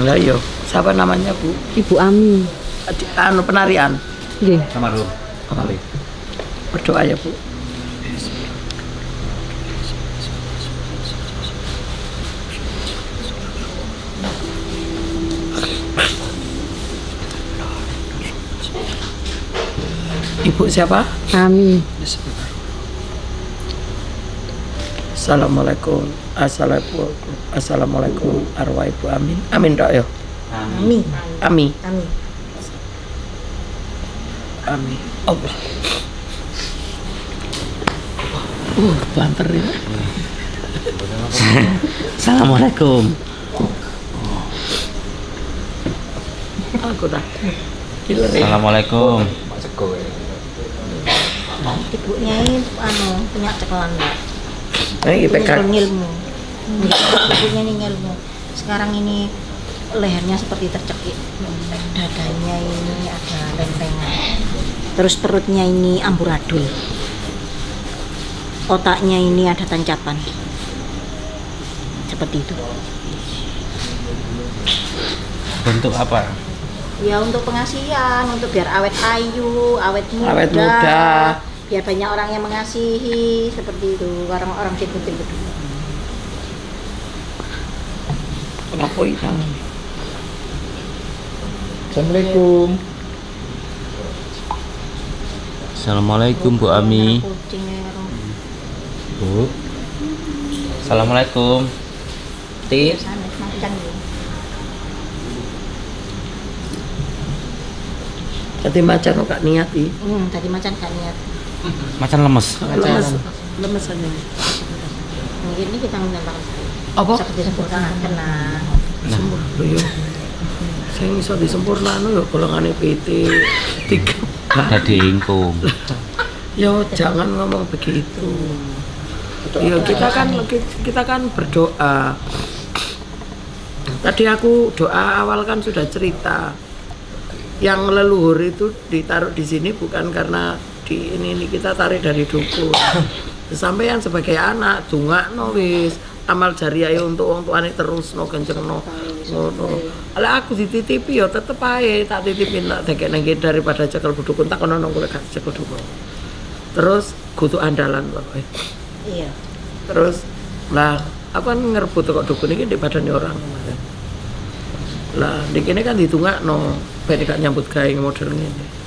Enggak yo. Siapa namanya Bu? Ibu Ami. Adi- Anu penarian. Nggih. Almarhum. Kali. Berdoa ya Bu. Ibu siapa? Ami. Assalamualaikum. Assalamualaikum. Assalamualaikum arwah Ibu Amin. Amin dok ya. Ami. Ami. Ami. Ami. Allah. Uh, banter ya. Assalamualaikum. Aku dah. Assalamualaikum. Ibunya ini anu punya cekelan mbak. Ini pegang. ngilmu. Ibunya ini ngilmu. Sekarang ini lehernya seperti tercekik. Dadanya ini ada lempengan. Terus perutnya ini amburadul. Otaknya ini ada tancapan. Seperti itu. Bentuk apa? Ya untuk pengasihan, untuk biar awet ayu, awet muda. Awet muda. Biar banyak orang yang mengasihi seperti itu. Orang-orang sibuk-sibuk. Kenapa hilang? Assalamualaikum. Assalamualaikum Bu Ami. Bu. Assalamualaikum. Ti. Ya. Tadi macan kok gak niat i. Hmm, tadi macan gak niat. Macan lemes. Lemes. Lemes aja. Mungkin ini kita menentang Apa? seperti sempurna kena. Sempur. Loh yo. Saya iso disempurnano yo golongane PT 3. Dadi ingkung. Yo jangan ngomong begitu. Yo kita kan kita kan berdoa. Tadi aku doa awal kan sudah cerita. Yang leluhur itu ditaruh di sini bukan karena di ini ini kita tarik dari dukun. Sampai yang sebagai anak dungakno wis amal jariah untuk wong tuane terus no kencengno ngono. Lah aku dititipi yo tetep ae tak titipin tak dekek nang daripada cekel dukun tak kono nang gak cekel dukun. Terus kutu andalan pokoknya. Iya. Terus lah aku kan ngerebut kok dukun ini di badan orang. Lah di kan ditungakno ben gak nyambut gawe model ngene.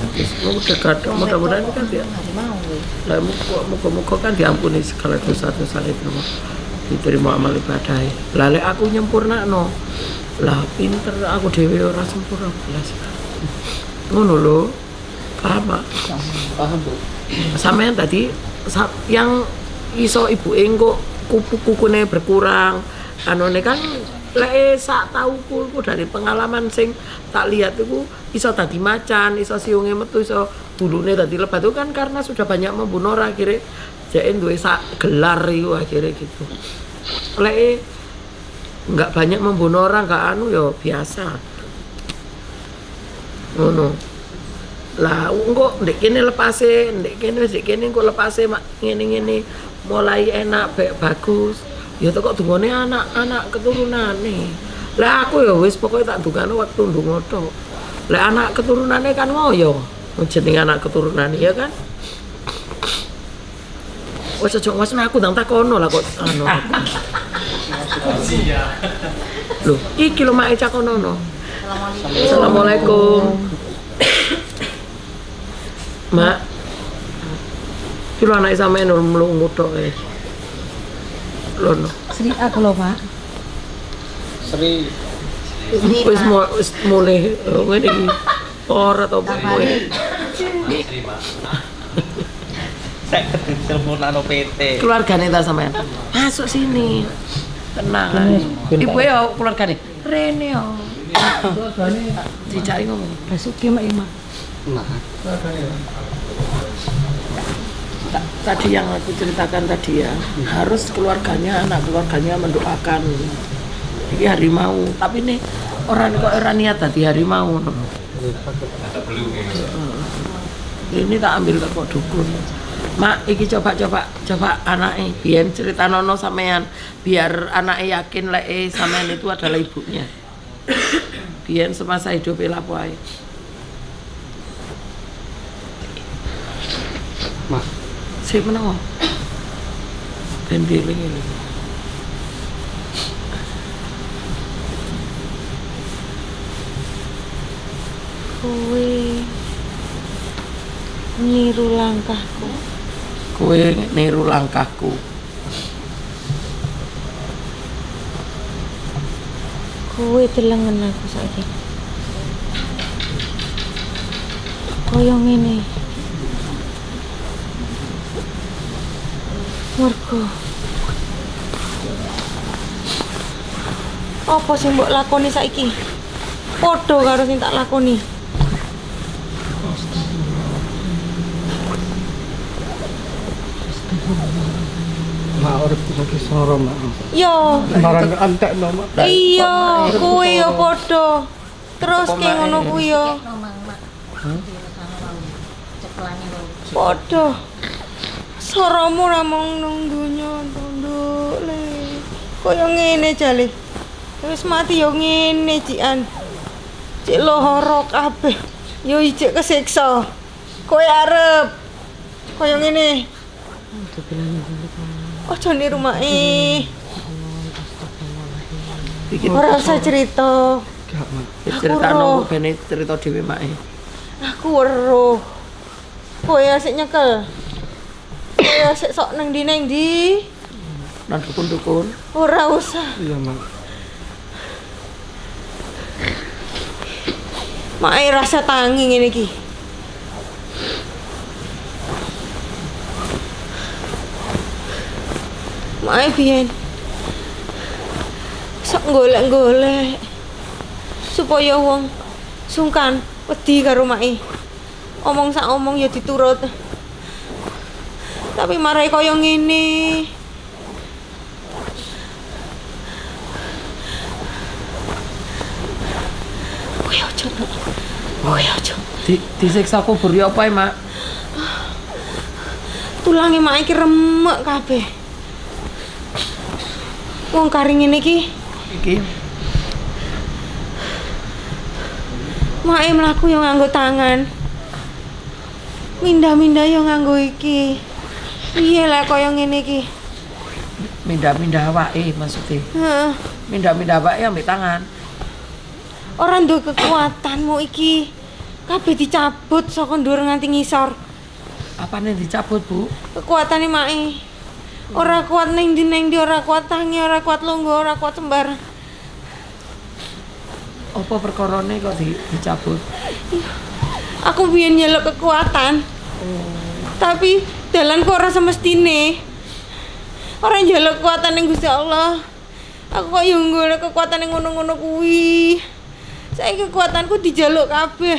Mudah mudah-mudahan kan dia lah muka- muka-muka kan diampuni segala dosa-dosa itu diterima amal ibadah. Lah lek aku nyempurna no lah pinter aku dewe ora sempurna. Belas ngono lho. Paham Pak? Paham bu. sampean tadi sa- yang iso ibu engko kuku-kukune berkurang anone kan lek sak tauku iku dari pengalaman sing tak lihat iku iso tadi macan, iso siunge metu, iso bulune tadi lebat itu kan karena sudah banyak membunuh orang akhirnya jadi duwe sak gelar itu akhirnya gitu. Lek nggak banyak membunuh orang gak anu ya biasa. Ngono lah engko ndek kene lepase ndek kene wis kene engko lepase mak ngene-ngene mulai enak baik bagus ya kok dungane anak-anak keturunane lah aku ya wis pokoknya tak dungane waktu ndonga tok lah anak keturunannya kan ngoyo jeneng anak keturunannya ya kan Wes ojo wes aku ndang takono lah kok anu. Loh, iki lho mak cakono no. Assalamualaikum. Mak. Kilo anak sampe nur mlungu tok e. Lono. Sri aku lho, Pak. Sri Wis Pak. mu- wis mulai oh, ngene iki. Ora to kowe. Saya telepon anu PT. Keluargane ta sampean. Masuk sini. Tenang. Ibu ya keluargane. Rene yo. Dicari ngomong. Basuki mak ya, nah Ta- Tadi yang aku ceritakan tadi ya, harus keluarganya, anak keluarganya mendoakan. Ini harimau, tapi ini orang kok orang niat tadi harimau. Ini tak ambil ke kok dukun. Mak, iki coba coba coba anaknya biar cerita nono sampean biar anaknya yakin lek eh, sampean itu adalah ibunya. biar semasa hidupnya lapo ae. Si menawa. Ben dieling-eling. Kowe niru langkahku. Kowe niru langkahku. Kowe delengen aku saiki. Kaya ngene. Mergo Apa sing mbok lakoni saiki? Padha karo sing tak lakoni. mak urip lagi soro mak. Yo, Marang antek no mak. iya, kowe yo padha. Terus ke ngono kuwi yo. Padha. Soromu ra mung nang donya tunduk le. Kaya ngene jale. Wis mati yo ngene cikan. Cik lohoro kabeh. Yo ijek kesiksa. Kowe arep kaya ngene. Ojo niru mae. Iki Ora usah cerita. Gak mak. cerita Aku nono roh. ben cerita dhewe mae. Aku weruh. Kowe asik nyekel. Kowe asik sok nang ndi nang ndi. Nang dukun-dukun. Ora usah. Iya mak. Mae rasa tangi ngene iki. Mae biyen. Sok golek-golek supaya wong sungkan wedi karo mae. Omong sak omong ya diturut. Tapi marai kaya ngene. Kowe aja. Kowe aja. Di, disiksa kubur ya apa ya, Mak? Tulange mak iki remek kabeh. Wong karing ngene iki, Iki mak mlaku yo nganggo tangan. Mindah-mindah yo nganggo iki. Piye lah kaya ngene iki? mindah-mindah awake maksudnya. Heeh. Mindah-mindah awake ambek tangan. Ora duwe kekuatanmu iki. Kabeh dicabut saka ndur nganti ngisor. Apane dicabut, Bu? Kekuatane mae. Ora kuat ning ndi ning ndi ora kuat tangi, ora kuat lungguh, ora kuat sembar. Apa perkorone kok di, dicabut? Aku biyen nyeluk kekuatan. Tapi dalanku ora semestine. Ora njaluk kekuatan ning Gusti Allah. Aku kok yo golek kekuatan ning ngono-ngono kuwi. Saiki kekuatanku dijaluk kabeh.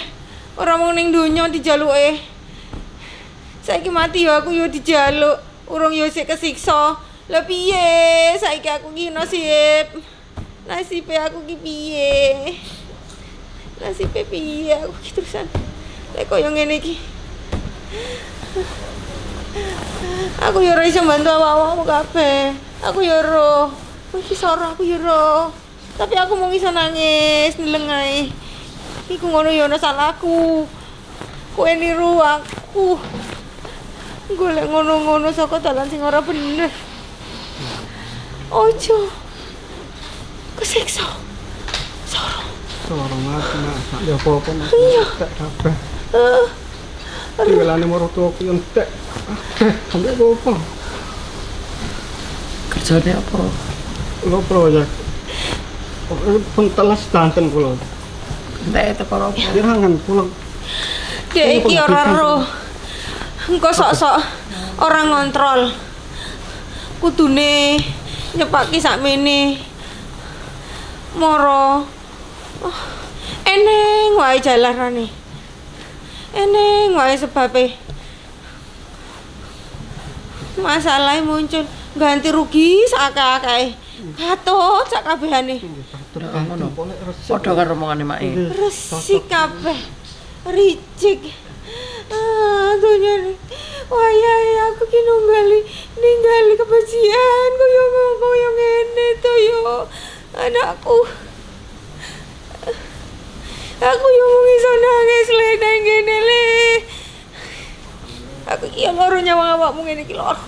Ora mung ning donya dijaluke. Saiki mati yo aku yo dijaluk. Urung yo sik kesiksa. Lah piye? Saiki aku ki nasib. Nasibe aku ki piye? Nasibe piye aku ki terusan. Lek koyo ngene iki. Aku yo ora iso bantu awak-awakmu kabeh. Aku yo ora. Kowe iki sora aku yo ora. Tapi aku mau iso nangis ndeleng ae. Iku ngono yo ana salahku. Kowe niru aku. Golek ngono-ngono saka dalan sing ora bener. Ojo. Kesiksa. Soro. Soro mak mak. Mak ya apa-apa. Iya. Tak kabeh. Eh, Tinggalane maratuaku yang tek. Eh, sampe apa? Kerjane apa? Lo proyek. Pun telas danten kula. Entek teko apa? Jangan pulang. Dek iki ora roh. Engko sok-sok ora ngontrol. Kudune nyepaki sakmene. Moro. Oh, eneng wae jalarane. Eneng wae sebabe. Masalah muncul ganti rugi sakake. Katut sak kabehane. Ora ngono. Padha karo omongane Mak. Resik kabeh. Ricik. Ah, dunia wayahe aku ki nunggali ninggali kebencian kaya kaya ngene to yo anakku aku yo mung iso nangis le nang kene le aku ki yo loro nyawa awakmu ngene iki loro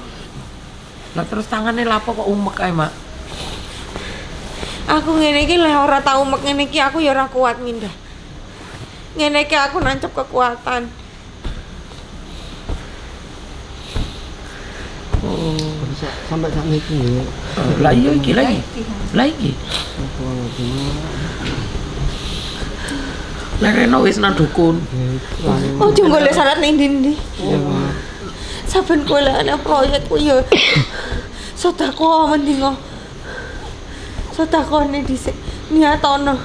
Lah terus tangannya lapo kok umek ae, Mak? aku ngene iki lek ora tau mek ngene iki aku ya ora kuat mindah ngene iki aku nancep kekuatan Sa- Sampai ini ya. Lah iya iki lagi. Lah iki. Lah Reno wis nang dukun. ojo golek syarat ning ndi Mak. saben kowe lek ana proyek ku ya. Sedekah mending kok sedekahne dhisik niatono.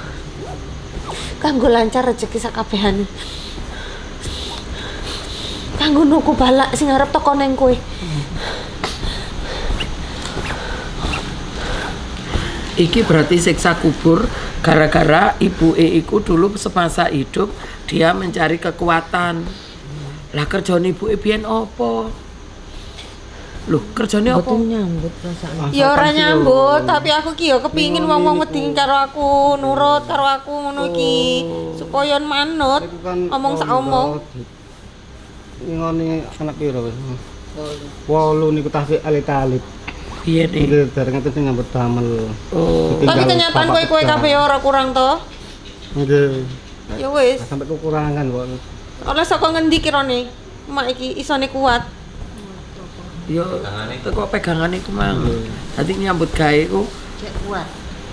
Kanggo lancar rezeki sakabehane kanggo nuku balak sing arep teko ning kowe. Iki berarti siksa kubur gara-gara ibu E iku dulu semasa hidup dia mencari kekuatan. Lah kerjane ibu E biyen apa? Loh, kerjane apa? Betul nyambut perasaan. ya ora nyambut tapi aku ki ya kepingin wong-wong wedi karo aku nurut karo aku ngono iki supaya manut kan omong sak omong ngoni anak piro wis? Wolu niku tasik alit-alit. E. Iki dereng ngeten sing nyambut damel. Oh, tapi kenyataan kowe kowe kabeh ora kurang to Nggih. ya wis Sampai kekurangan kok. oleh saka ngendi kirane mak iki isone kuat yo teko pegangan iku mang. Dadi nyambut gawe ku Cek kuat.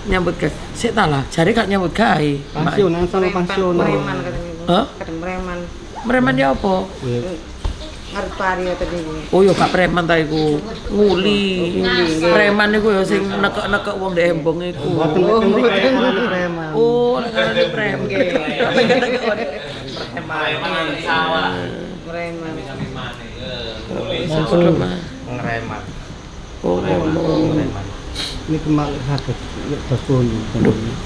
nyambut gawe. Sik ta lah, jare gak nyambut gawe. Pensiunan sama pensiunan. Itu. Hah? Kadang preman. Preman ya apa? Ngarep pari tadi. Oh yo gak preman ta iku. Nguli. Preman iku yo sing nekek-nekek wong ndek embong iku. Boten mboten preman. Oh, nek ngarani preman. Preman. Maksud mah. Ngeremat. Oh, ngono. Ini kemak sakit. Pun.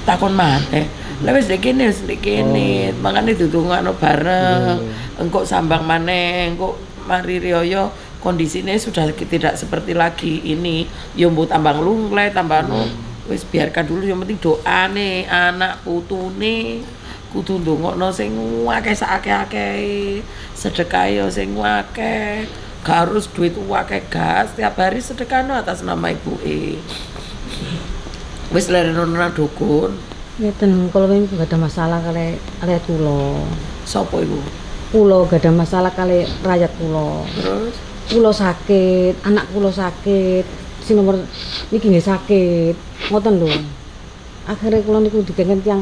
takon maneh. Lah wis ndek kene, wis ndek kene. Makane didongakno bareng. Engko sambang maneh, engko mari riyo kondisinya sudah tidak seperti lagi ini. Ya mbok tambah lunglai, tambah anu. Wis biarkan dulu yang penting doane anak putune kudu ndongakno sing akeh sakake-akeh. Sedekah yo sing akeh. Gak harus duit akeh gas tiap hari sedekahno atas nama ibu e. Wis lereno nang dukun. Ngeten kalau ini gak ada masalah kali kali kulo. Sopo iku? Kulo gak ada masalah kali rakyat kulo. Terus Kulo sakit, anak kulo sakit. Si nomor iki nggih sakit. Ngoten lho. Akhirnya kulo niku digengen yang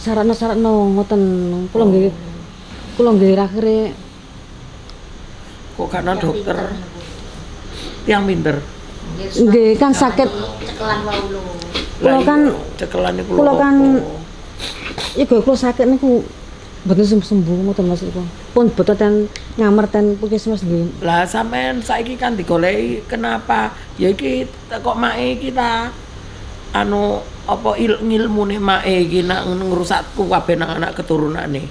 sarakno-sarakno ngoten. Kulo nggih kulo nggih akhirnya kok karena dokter yang pinter. nggih kan sakit Cekelan wau lho. Kulo Lah kan- iya, cekelan iku kulo kan- ya kulo sakit niku mboten sembuh sembuh ngoten Mas iku. Pun boten ten ngamar ten puskesmas nggih. Lah sampean saiki kan digoleki kenapa? Ya iki kok mae kita anu apa il, ngilmune mae iki nak ngrusakku kabeh nang anak keturunane.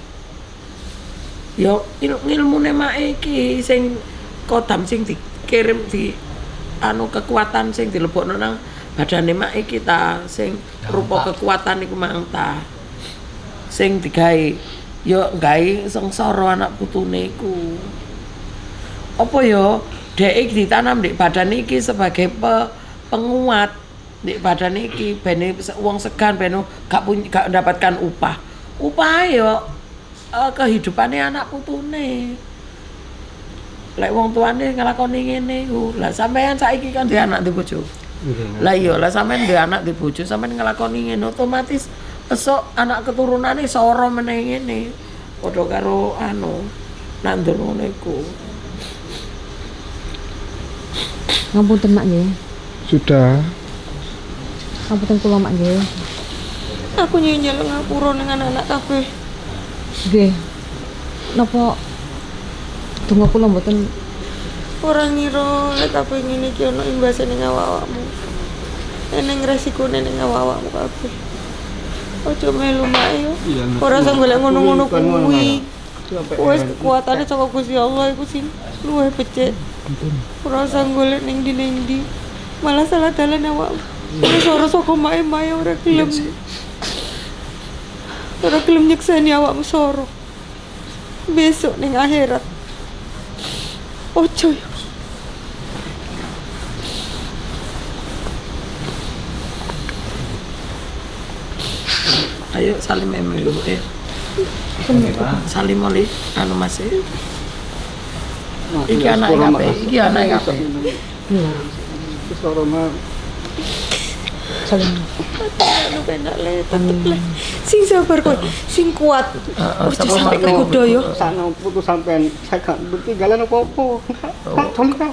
Ya il, ngilmune mae iki sing kodam sing dikirim di anu kekuatan sing dilebokno nang badane mae kita sing rupa kekuatan iku mang ta. Sing digawe ya gawe sengsara anak putune iku. apa ya dek iki ditanam di badan iki sebagai pe- penguat. Di badan iki ben wong segan ben gak punya gak mendapatkan upah. Upah ya eh, kehidupannya anak putune. Lek wong tuane nglakoni ngene iku. Lah sampean saiki kan di anak di bojo? Lah iya lah sampean di anak di bojo sampean nglakoni ngene otomatis esok anak keturunane soro meneh ngene padha karo anu nandur ngono iku Ngapunten mak nggih. Sudah. Ngapunten kula mak nggih. aku nyenyel ngapura ning anak-anak kabeh Nggih. Napa donga kula mboten ora ngira lek kabeh ngene iki ana imbase ning awak-awakmu eneng resikone ning awak-awakmu kabeh ojo melu mak yo Iya, ora usah golek ngono-ngono kuwi Wes kekuatane saka Gusti Allah iku sing luwih becik. Ora usah golek ning ndi ning ndi. Malah salah dalan awak. Wis ora saka mae-mae ora gelem. Ora gelem nyekseni awakmu soro. Besok ning akhirat. Ojo ya. Ayo salim eme dulu ya. Salim oli anu Mas. ya. Iki anak apa? Iki anak apa? Terus orang mah Anu penak le tetep le. Sing sabar kok, sing kuat. Ojo kegoda ya. sana putus sampean ngerti jalan apa-apa. Tak tolong kak.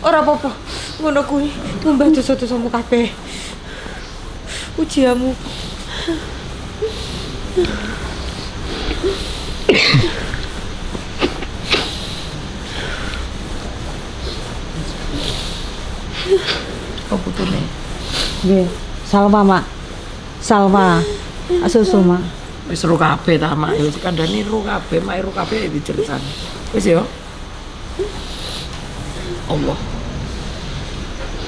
Ora apa-apa. Ngono kuwi ngumbah dosa-dosamu kabeh. Ujiamu. Oh putune. Nggih. Salma, Mak. Salma. Susu, Mak. Wis ro kabeh ta mak yo kandhani ro kabeh, mak ro kabeh diceritani. Wis yo. Allah.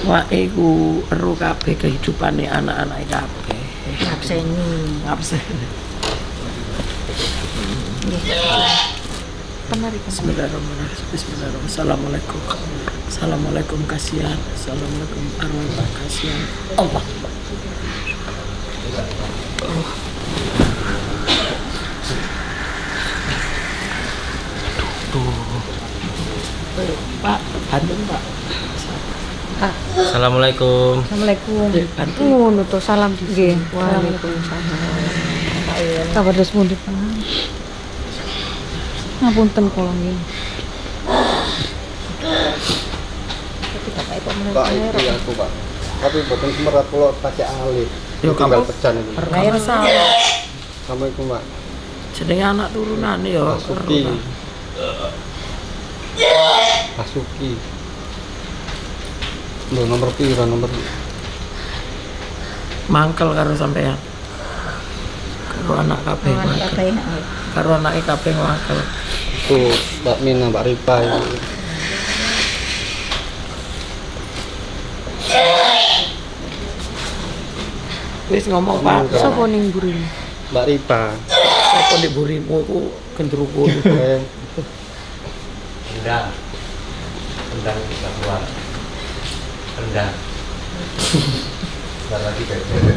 Wah, iku ro kabeh kehidupane anak-anak kabeh. Abseni. Bismillahirrahmanirrahim. Bismillahirrahmanirrahim. Assalamualaikum. Assalamualaikum kasihan. Assalamualaikum arwah kasihan. Allah. Tuh. Pak, Bandung Pak. Assalamualaikum. Assalamualaikum. Bandung. Ngono to salam di Nggih. Waalaikumsalam. Kabar pundi, Pak? Ngapunten kula nggih. Pak itu aku pak. Tapi bukan semerat kalau pakai alit. Yo, tinggal kamu- pecan itu. Ora masalah. Assalamualaikum pak. Jenenge anak turunan yo. Basuki. Basuki. Loh, nomor pira nomor Mangkel karo sampean. Karo anak kabeh Anak kabeh. Karo anake kabeh mangkel. tuh Mbak Mina Mbak Ripa itu. Wis ngomong Pak. Sapa ning mburi? Mbak Ripa. Apa ndek burimu iku gendruwo. Rendang rendang kita keluar rendang Bentar lagi bebek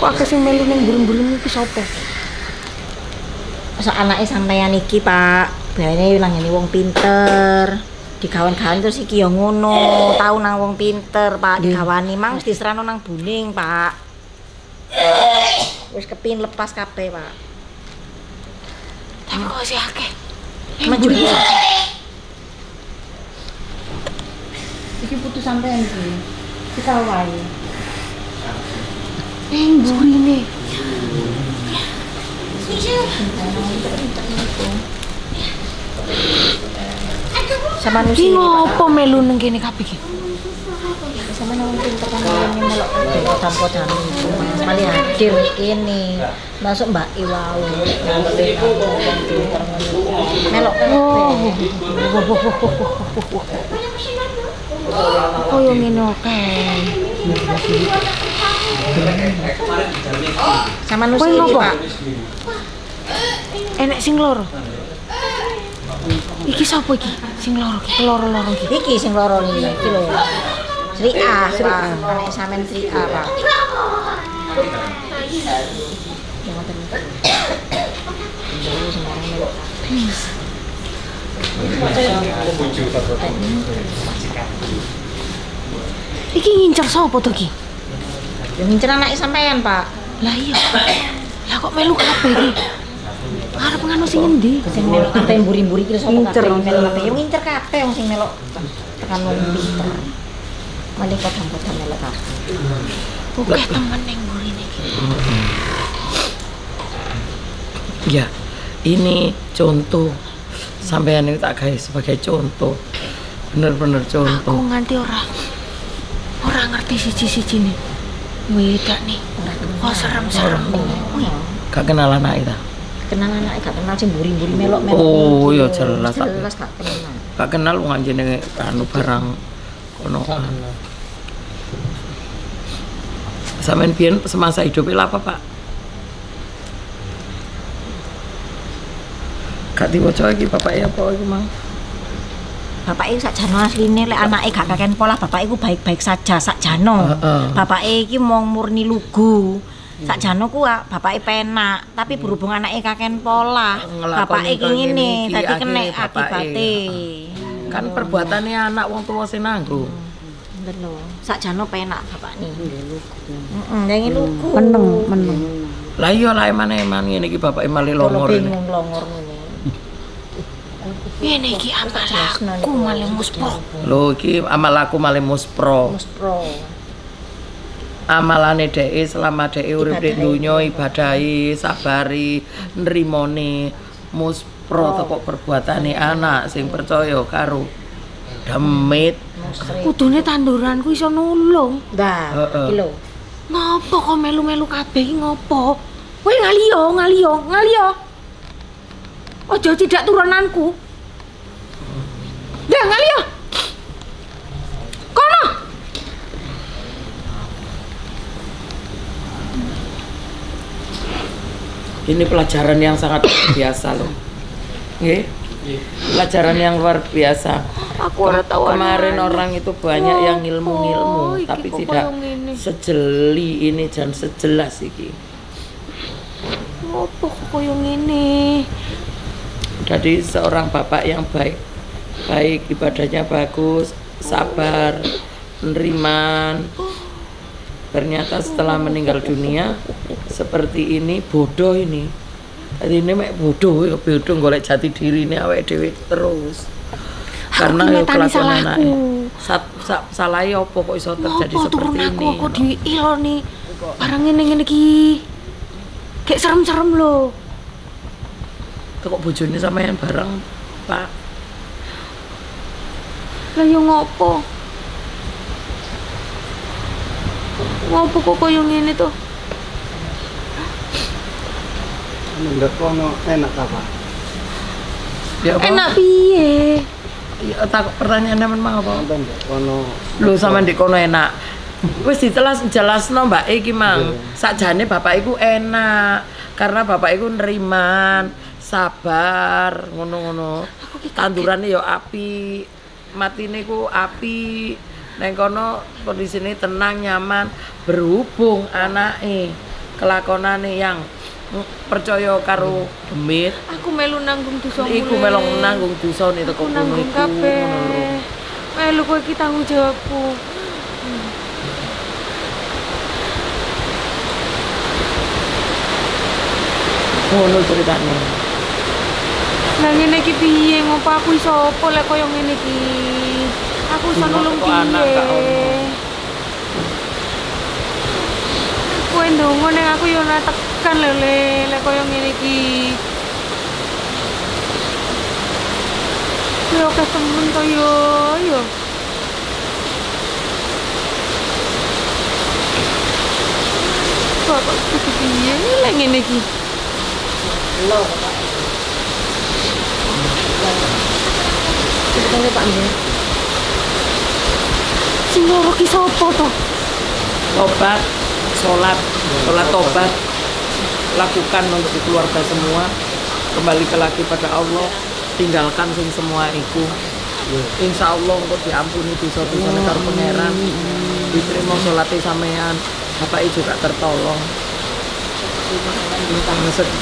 Kok akeh sing melu ning bulim-bulim iki sapa? Masa anake sampeyan iki, Pak. Bayane nang ngene wong pinter. Digawan-gawan terus iki ya ngono. Tau nang wong pinter, Pak. Digawani mang mesti diserano nang buning, Pak. Wis kepin lepas kabeh, Pak. Tapi kok sih akeh. Maju iki. Iki putus sampean iki. Kita wae. Ning burine. Sama ngopo melu ning kene kabeh iki? Sama nang pinter kan ngene melok kabeh tanpa dami. Mali hadir kene. Masuk Mbak Iwau. Melok kabeh. Koyo ngene oke. Sama iki, ngopo? Pak. Enek sing loro. Iki sapa iki? Sing loro iki, loro-loro iki. Iki sing loro iki iki lho. Sri A, Sri A. Sampean Sri A, Pak. Ya, ngoten. Iki ngincer sapa to iki? Ya ngincer anak sampean, Pak. Lah iya. Lah kok melu kabeh iki? Arep nganu sing endi? Sing melok ate mburi-mburi iki lho sapa Ngincer, kabeh melok ngincer. ate. Yo ngincer kabeh wong sing melok tekan wong pinter. Malih padang-padang melok kabeh. Oke temen ning mburine iki. Ya, ini contoh. Sampean itu tak gawe sebagai contoh. Bener-bener Aku contoh. nganti ora ora ngerti siji-siji nih. Beda nih. Kok serem-serem nih. Gak kenal anak itu. Kenal anak gak kenal sing mburi-mburi melok-melok. Oh, iya, lho. jelas, Jelas gak kenal. Gak kenal wong anjene anu barang kono. Sampean biyen semasa hidupnya apa, Pak? Gak diwaca iki bapak ya apa iki, Mang? Bapak iku sakjane asline lek anake gak kakek pola bapak iku baik-baik saja sakjano. Heeh. Bapak iki mau murni lugu. Sakjano ku ah, bapake penak, tapi berhubung anake kakek pola, Ngelakoni bapak iki ngene, dadi akhirnya kena bapake. akibate. Kan perbuatannya anak wong tua sing nanggung. Lho. Sakjano penak bapak nih. Heeh, nyanyi lugu. Meneng, meneng. Lah iya lah emane eman ngene iki bapak emale Kalau longor. ini. bingung longor ngene. Ngene iki amalaku malah muspro. Lho iki amal aku male muspro. Muspro. Amalane dhek selama dhek urip di donya ibadahi, sabari, nrimone muspro teko perbuatane anak sing percaya karo demit. Kudune tanduranku iso nulung. Dah, Heeh. iki lho. Ngopo kok melu-melu kabeh iki ngopo? Kowe ngaliyo, ngaliyo, ngaliyo. Ojo tidak turunanku. Dah ngaliyo. Kono. Ini pelajaran yang sangat luar biasa loh. Nggih. Pelajaran yang luar biasa. Aku ora tahu Kemarin orang itu banyak yang ilmu-ilmu iki tapi tidak ngene? sejeli ini dan sejelas iki. Ngopo kok koyo ngene? Jadi seorang bapak yang baik, baik ibadahnya bagus, sabar, penerimaan. Ternyata setelah meninggal dunia seperti ini bodoh ini. Jadi ini mek bodoh ya bodoh golek jati diri ini awake dhewe terus. Karena ya ngetani kelakuan anaknya. Sa sa salahe apa kok iso terjadi Ngopo seperti turun aku ini? kok diiloni. Barang ngene iki. Kayak serem-serem loh. Kok bojone sampean bareng, Pak? Lah yo ngopo? Ngopo kok koyo ngene tuh? Ndak kono enak apa? Ya apa? Enak piye? Ya, tak pertanyaannya memang apa? Ndak ndak kono Lho sampean di kono enak. Wis ditelas jelasno Mbak iki Mang. Sakjane bapak iku enak karena bapak iku neriman, sabar, ngono-ngono. Tandurane ya api, matine ku api. Neng kono kondisine tenang, nyaman, berhubung anake kelakonane yang percaya karo demit Aku melu nanggung dosa iku melong nanggung dosa itu Aku nanggung kabeh. Melu kowe iki tanggung jawabku. ngono ceritane Lah ngene iki piye ngopo aku iso apa lek koyo ngene iki? Aku iso nulung piye? Kowe ndonga ning aku yo ora tekan lho le lek koyo ngene iki. Kowe oke temen to yo yo. Bapak piye lek ngene iki? Ceritanya Pak Nggih. Sing loro ki sapa to? tobat sholat sholat tobat. Lakukan untuk keluarga semua. Kembali ke lagi pada Allah. Tinggalkan sing semua itu. Insya Allah kok diampuni dosa dosa karo pangeran. Diterima sholatnya sampean. Bapak juga tertolong.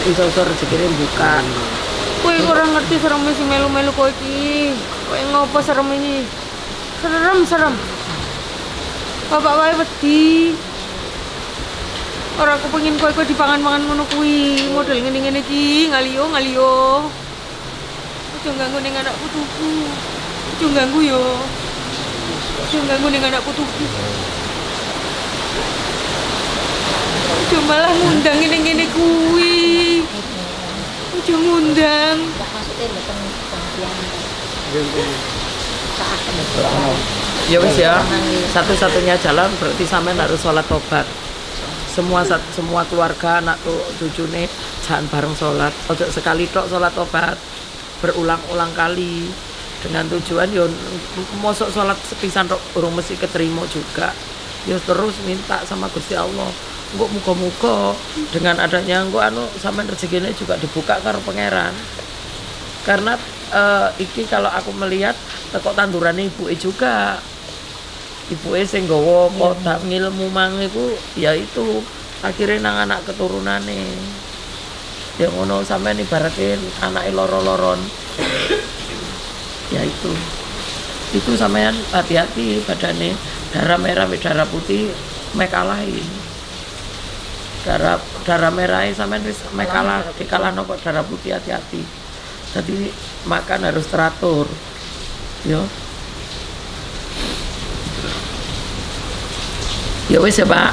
Iso iso rezeki buka Kowe ora ngerti serem sing melu-melu kowe iki. Kowe ngopo serem iki? Serem, serem. Bapak wae wedi. Ora aku pengen kowe kowe dipangan-mangan ngono kuwi, model ngene-ngene iki, ngaliyo ngaliyo. Aja ganggu ning anak putuku. Aja ganggu yo. Aja ganggu ning anak putuku. Aja malah ngundang ngene-ngene kuwi. Aja ngundang. maksudnya mboten gantian Ya wis ya, satu-satunya jalan berarti sampean harus sholat tobat. Semua semua keluarga anak tuh cucune jangan bareng sholat. Ojo sekali tok sholat tobat berulang-ulang kali dengan tujuan yo mosok sholat sepisan tok urung mesti keterima juga. Ya terus minta sama Gusti Allah. Engko muga-muga dengan adanya engko anu sampean rezekine juga dibuka karo pangeran. Karena eh, iki kalau aku melihat kok tanduran ibu juga. Ibu sing nggawa kotak ngilmu mang iku ya itu. Akhirnya nang anak keturunane. Ya ngono sampean ibaratin anak loro-loron. Ya itu. Itu sampean hati-hati badane darah merah darah putih mek kalahin darah darah merah sampean wis mek kalah dikalahno kok darah putih hati-hati. Jadi makan harus teratur yo. Ya wis ya pak.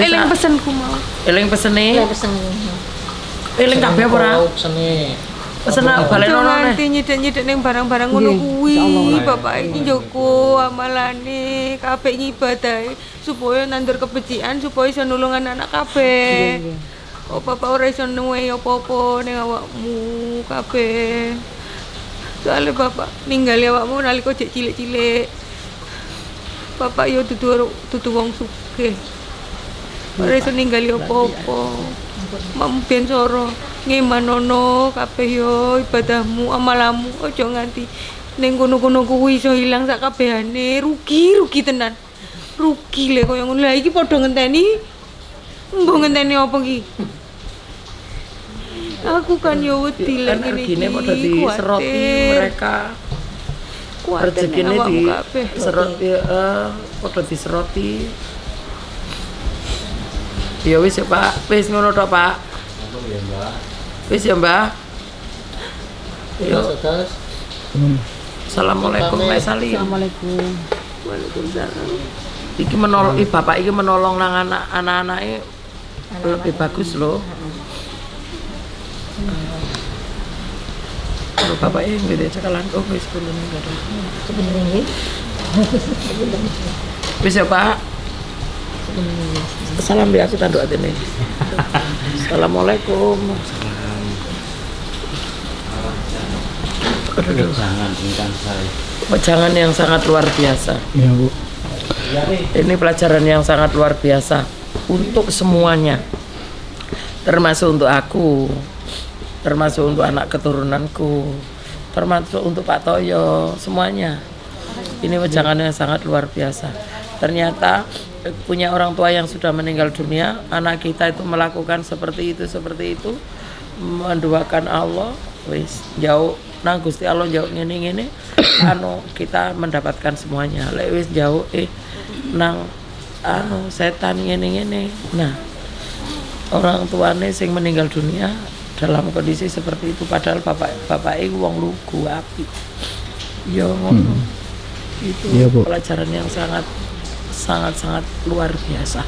Eling pesenku mau. eling pesene? Ya pesen eling kabeh ora Seni. Pesen balen Aja ono neh nganti nyedek-nyedek ning barang-barang ngono Nggih, kuwi. Bapak iki njogo amalane kabeh ngibadahi supaya nandur kebecikan supaya iso nulung anak-anak kabeh. Oh bapak ora iso nuwe apa-apa ning awakmu kabeh. Soalnya bapak ninggali awakmu nalika cek cilik-cilik. Bapak yo dudu dudu wong sugih. Ora iso ninggali apa-apa. Mampen soro. Ngimanono kabeh yo ibadahmu amalamu. Aja nganti ning kono-kono kuwi iso ilang sak kabehane. Rugi rugi tenan. Rugi le koyo ngono. Lah iki padha ngenteni? Mbok ngenteni apa iki? Aku kan yo wedi lek kan ngene iki. padha diseroti mereka. Rezekine di kabeh. serot ya eh, padha diseroti ya wis ya pak. Wis ngono tok pak. Wis ya mbak. Yo Assalamualaikum Mbak Salim. Assalamualaikum. iki menolong i bapak iki menolong nang anak anak-anake lebih bagus loh kalau bapak ini gitu cekalan oh wis belum enggak ada. Sebenarnya wis ya pak salam biasa kita doa nih assalamualaikum Aduh, Jangan ingkang saya. Jangan yang sangat luar biasa. Iya, Bu. Ini pelajaran yang sangat luar biasa untuk semuanya. Termasuk untuk aku, termasuk untuk anak keturunanku, termasuk untuk Pak Toyo, semuanya. Ini wejangan yang sangat luar biasa. Ternyata punya orang tua yang sudah meninggal dunia, anak kita itu melakukan seperti itu, seperti itu, menduakan Allah, wis jauh. Nang Gusti Allah jauh ngene ngene anu kita mendapatkan semuanya. Lek wis jauh eh nang anu setan ngene ngene nah orang tuane sing meninggal dunia dalam kondisi seperti itu padahal bapak bapak iku wong lugu api. Ya ngono. Itu Iya, Bu. pelajaran yang sangat sangat sangat luar biasa